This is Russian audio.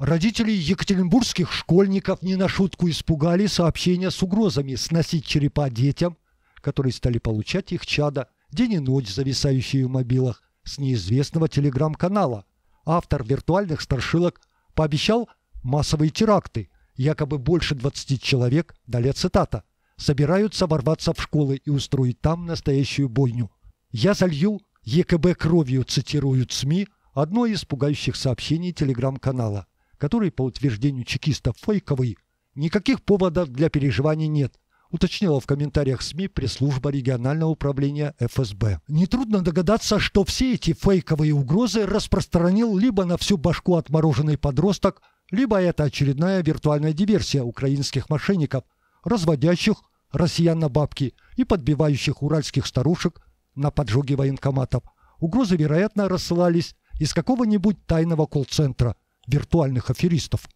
Родители екатеринбургских школьников не на шутку испугали сообщения с угрозами сносить черепа детям, которые стали получать их чада день и ночь зависающие в мобилах с неизвестного телеграм-канала. Автор виртуальных страшилок пообещал массовые теракты. Якобы больше 20 человек, далее цитата, собираются ворваться в школы и устроить там настоящую бойню. «Я залью ЕКБ кровью», цитируют СМИ, одно из пугающих сообщений телеграм-канала, который, по утверждению чекистов, фейковый. Никаких поводов для переживаний нет уточнила в комментариях СМИ пресс-служба регионального управления ФСБ. Нетрудно догадаться, что все эти фейковые угрозы распространил либо на всю башку отмороженный подросток, либо это очередная виртуальная диверсия украинских мошенников, разводящих россиян на бабки и подбивающих уральских старушек на поджоги военкоматов. Угрозы, вероятно, рассылались из какого-нибудь тайного колл-центра виртуальных аферистов.